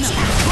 No.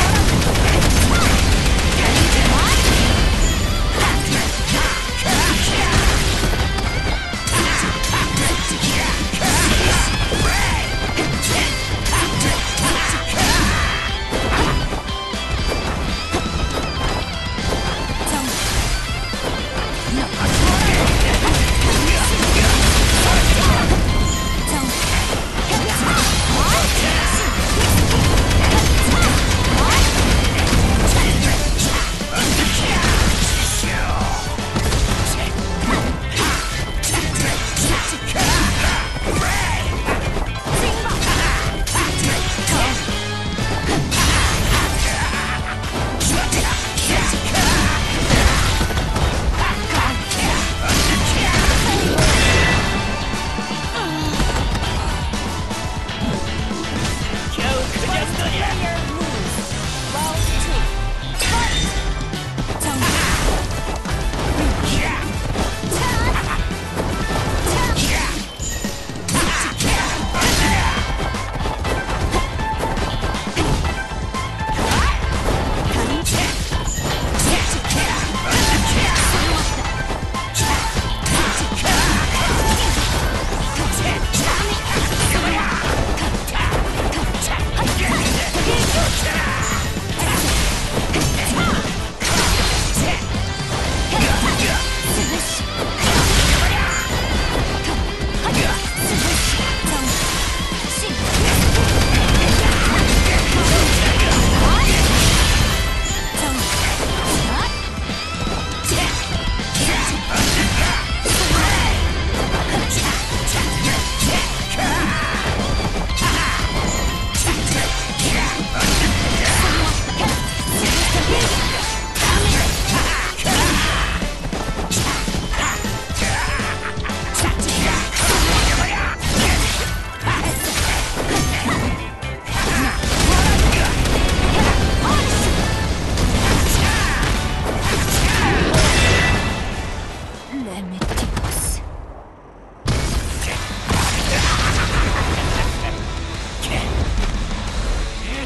레메티버스.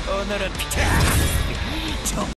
오늘은 피타.